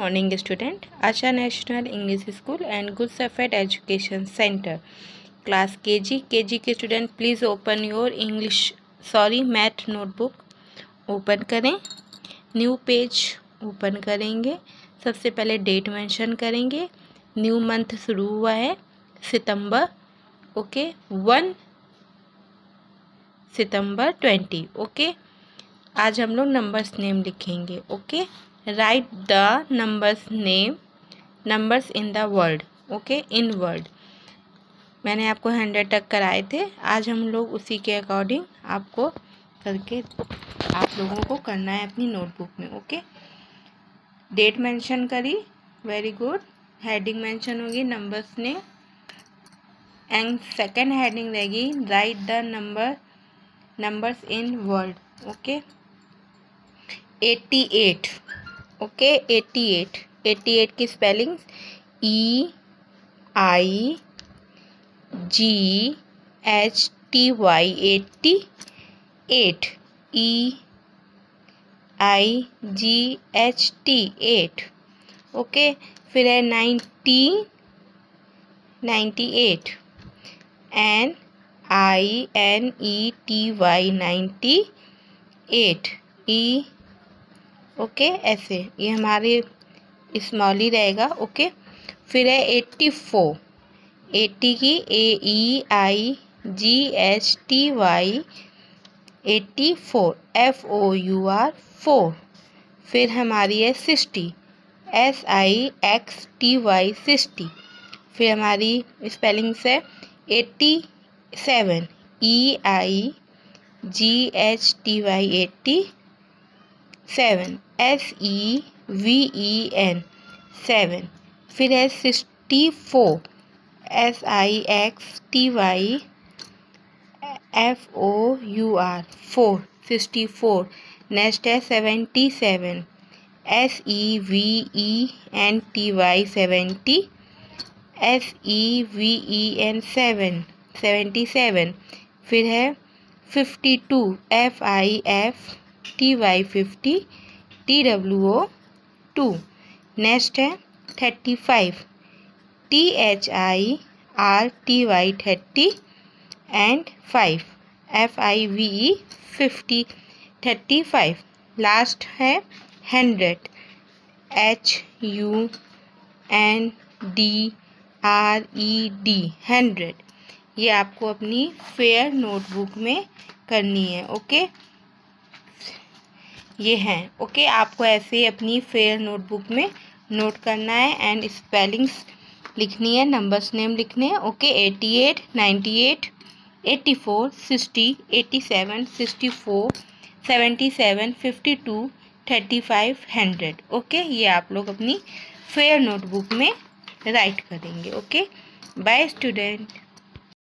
morning, student. Asha National English School and Good Shepherd Education Center. Class के G K G के student please open your English sorry math notebook open करें. New page open करेंगे. सबसे पहले date mention करेंगे. New month शुरू हुआ है, सितंबर ओके वन सितंबर ट्वेंटी ओके आज हम लोग नंबर्स नेम लिखेंगे okay write the numbers name numbers in the world okay in world मैंने आपको हंड्रेड तक कराए थे। आज हम लोग उसी के अकॉर्डिंग आपको करके आप लोगों को करना है अपनी नोटबुक में ओके डेट मेंशन करी वेरी गुड हेडिंग मेंशन होगी नंबर्स ने। एंड सेकंड हेडिंग रहेगी write the number numbers in world okay eighty eight okay eighty eight. Eighty eight की spelling E I G H T Y eighty eight E I G H T eight okay, फिर है ninety ninety eight. N I N E T Y ninety eight. E okay, ऐसे। ये हमारे small ही रहेगा, okay. फिर है eighty four eighty की ए E I G H T Y eighty four F O U R four फिर हमारी है sixty S I X T Y sixty फिर हमारी स्पेलिंग है eighty seven E I G H T Y eighty seven S E V E N seven फिर है sixty four S I X T Y F O U R four sixty four next है seventy seven S E V E N T Y seventy S E V E N seven seventy seven फिर है fifty two F I F T Y fifty T W O two next है thirty five T H I R T Y thirty and five F I V E fifty thirty five last है hundred H U N D R E D hundred ये आपको अपनी fair notebook में करनी है okay ये हैं। Okay आपको ऐसे ही अपनी फेयर नोटबुक में नोट करना है एंड स्पेलिंग्स लिखनी है नंबर्स नेम लिखने हैं। Okay eighty eight ninety eight eighty four sixty eighty seven sixty four seventy seven fifty two thirty five hundred okay ये आप लोग अपनी फेयर नोटबुक में राइट करेंगे। Okay bye student